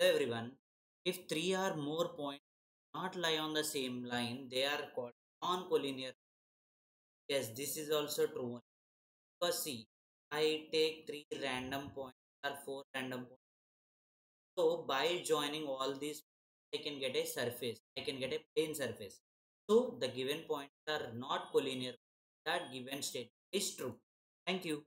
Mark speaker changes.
Speaker 1: Hello everyone. If three or more points not lie on the same line, they are called non-collinear. Yes, this is also true. Because see, I take three random points or four random points. So by joining all these, I can get a surface. I can get a plane surface. So the given points are not collinear. That given statement is true. Thank you.